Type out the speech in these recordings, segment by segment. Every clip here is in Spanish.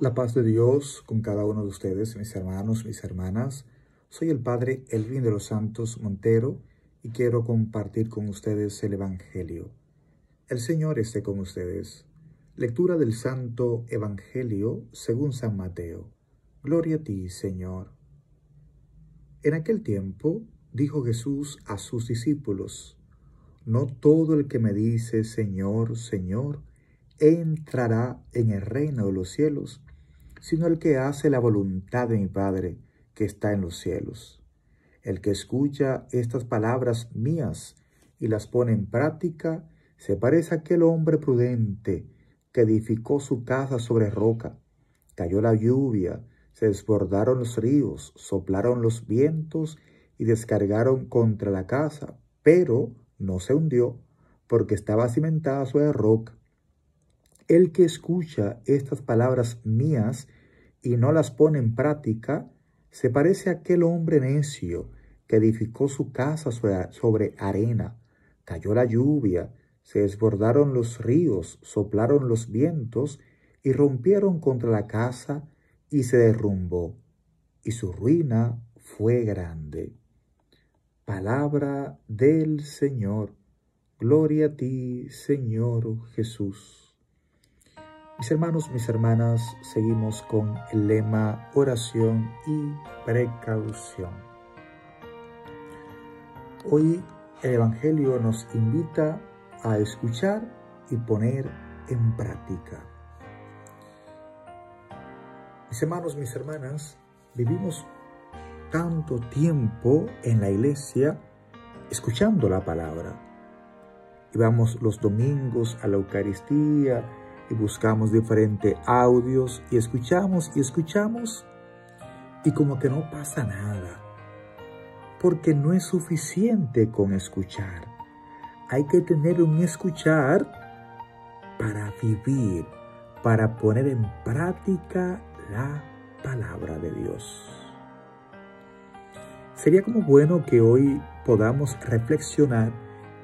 La paz de Dios con cada uno de ustedes, mis hermanos, mis hermanas. Soy el Padre Elvin de los Santos Montero y quiero compartir con ustedes el Evangelio. El Señor esté con ustedes. Lectura del Santo Evangelio según San Mateo. Gloria a ti, Señor. En aquel tiempo dijo Jesús a sus discípulos, No todo el que me dice, Señor, Señor, entrará en el reino de los cielos, sino el que hace la voluntad de mi Padre que está en los cielos. El que escucha estas palabras mías y las pone en práctica, se parece a aquel hombre prudente que edificó su casa sobre roca. Cayó la lluvia, se desbordaron los ríos, soplaron los vientos y descargaron contra la casa, pero no se hundió, porque estaba cimentada sobre roca. El que escucha estas palabras mías y no las pone en práctica, se parece a aquel hombre necio que edificó su casa sobre, arena. Cayó la lluvia, se desbordaron los ríos, soplaron los vientos y rompieron contra la casa y se derrumbó, y su ruina fue grande. Palabra del Señor. Gloria a ti, Señor Jesús. Mis hermanos, mis hermanas, seguimos con el lema oración y precaución. Hoy el Evangelio nos invita a escuchar y poner en práctica. Mis hermanos, mis hermanas, vivimos tanto tiempo en la iglesia escuchando la palabra. Y vamos los domingos a la Eucaristía, y buscamos diferentes audios y escuchamos y escuchamos y como que no pasa nada. Porque no es suficiente con escuchar. Hay que tener un escuchar para vivir, para poner en práctica la palabra de Dios. Sería como bueno que hoy podamos reflexionar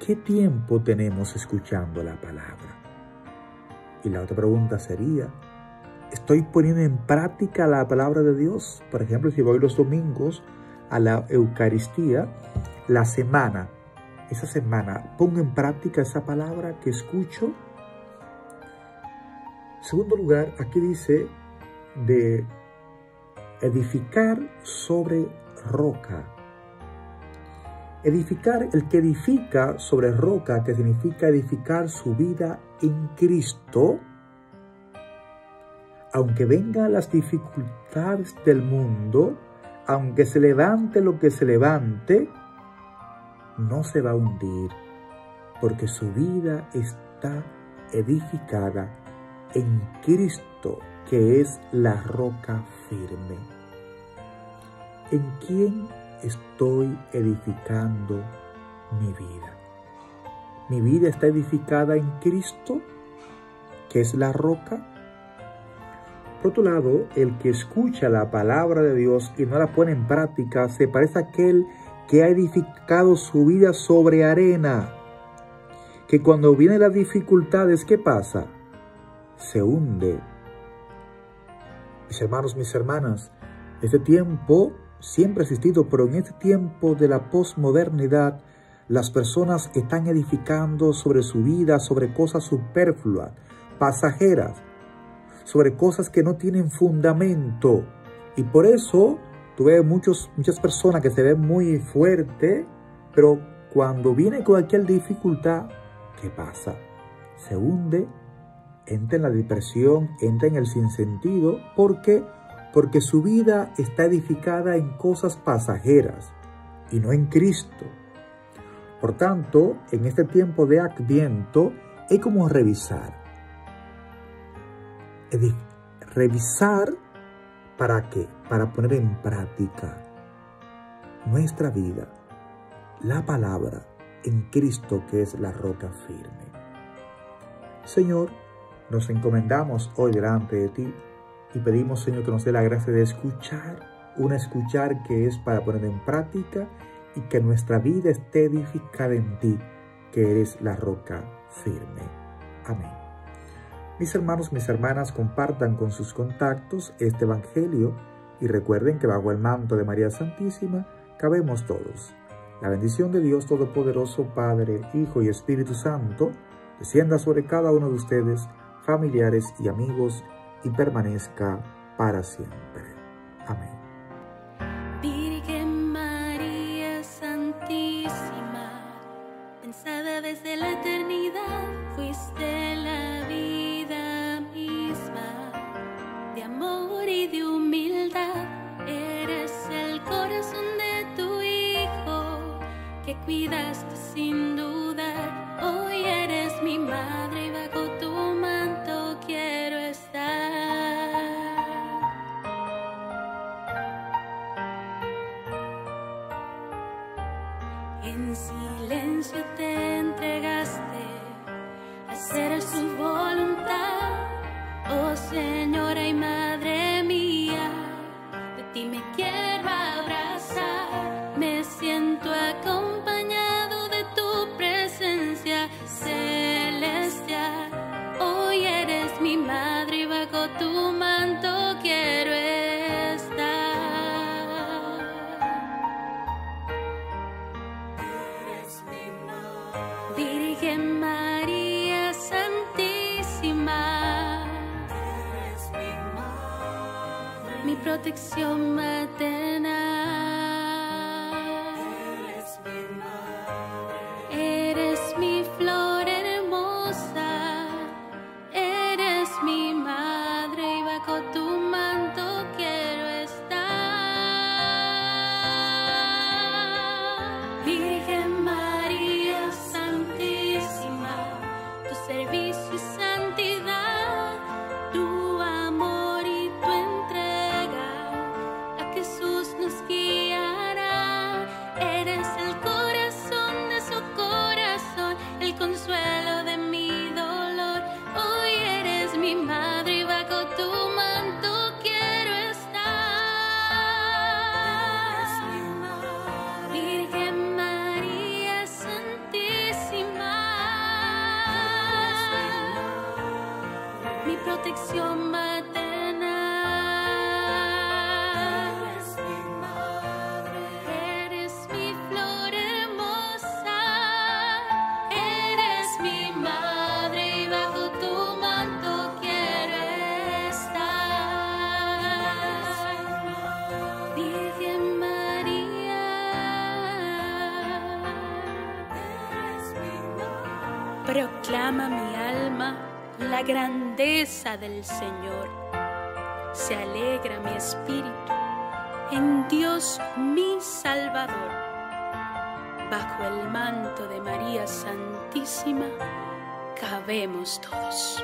qué tiempo tenemos escuchando la palabra. Y la otra pregunta sería, ¿estoy poniendo en práctica la palabra de Dios? Por ejemplo, si voy los domingos a la Eucaristía, la semana, esa semana, pongo en práctica esa palabra que escucho. segundo lugar, aquí dice de edificar sobre roca. Edificar, el que edifica sobre roca, que significa edificar su vida en Cristo, aunque vengan las dificultades del mundo, aunque se levante lo que se levante, no se va a hundir, porque su vida está edificada en Cristo, que es la roca firme. ¿En quién estoy edificando mi vida? Mi vida está edificada en Cristo, que es la roca. Por otro lado, el que escucha la palabra de Dios y no la pone en práctica se parece a aquel que ha edificado su vida sobre arena, que cuando vienen las dificultades, ¿qué pasa? Se hunde. Mis hermanos, mis hermanas, este tiempo siempre ha existido, pero en este tiempo de la posmodernidad, las personas están edificando sobre su vida, sobre cosas superfluas, pasajeras, sobre cosas que no tienen fundamento. Y por eso tú ves muchos, muchas personas que se ven muy fuertes, pero cuando viene cualquier dificultad, ¿qué pasa? Se hunde, entra en la depresión, entra en el sinsentido. ¿Por qué? Porque su vida está edificada en cosas pasajeras y no en Cristo. Por tanto, en este tiempo de Adviento es como revisar. revisar para qué? Para poner en práctica nuestra vida, la palabra en Cristo que es la roca firme. Señor, nos encomendamos hoy delante de ti y pedimos, Señor, que nos dé la gracia de escuchar, un escuchar que es para poner en práctica y que nuestra vida esté edificada en ti, que eres la roca firme. Amén. Mis hermanos, mis hermanas, compartan con sus contactos este Evangelio y recuerden que bajo el manto de María Santísima cabemos todos. La bendición de Dios Todopoderoso, Padre, Hijo y Espíritu Santo, descienda sobre cada uno de ustedes, familiares y amigos, y permanezca para siempre. Amén. Protección. Eres proclama mi alma la grandeza del Señor. Se alegra mi espíritu en Dios mi Salvador. Bajo el manto de María Santísima cabemos todos.